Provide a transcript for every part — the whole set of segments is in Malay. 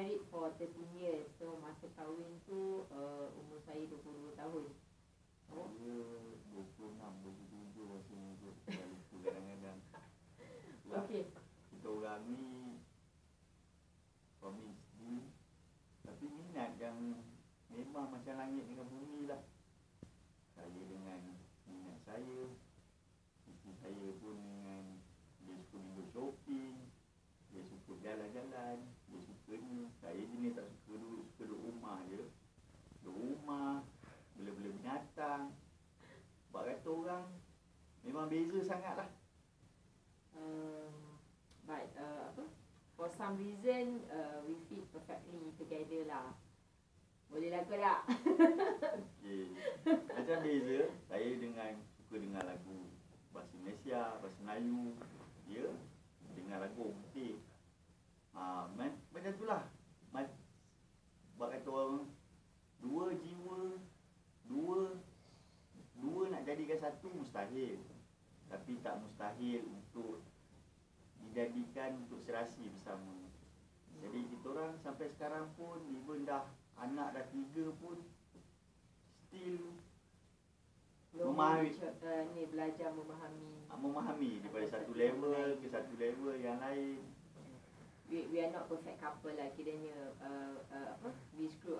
married for 13 years. So masa kahwin tu uh, umur saya 22 tahun. Oh. Saya 26, 27 rasanya kot. Saya lupa kadang-kadang. Okay. Kita orang ni suami isteri tapi minat yang memang macam langit dengan bumi lah. Saya dengan minat saya, isteri saya pun dengan dia suka duduk shopping, dia suka jalan-jalan, dia suka ni. Saya jenis tak suka duduk, suka duduk rumah je. Duduk rumah, bela-bela binatang. Sebab kata orang memang beza sangat lah. Um, but uh, apa? For some reason uh, we fit perfectly together lah. Boleh kau tak? Okay. Macam beza, saya dengan suka dengar lagu bahasa Malaysia, bahasa Melayu. Dia dengar lagu putih. Ha, man, macam tu lah. Sebab kata orang, dua jiwa, dua, dua nak jadikan satu mustahil. Tapi tak mustahil untuk dijadikan untuk serasi bersama. Jadi kita orang sampai sekarang pun, even dah anak dah tiga pun, still Belum Memahami. uh, ni belajar memahami. ah, memahami daripada satu level ke satu level yang lain. We, we are not perfect couple lah kiranya uh, uh, apa we screw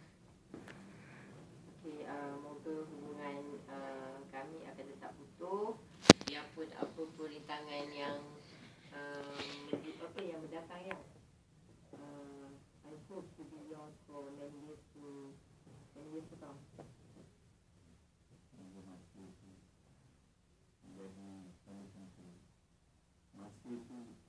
Mm-hmm.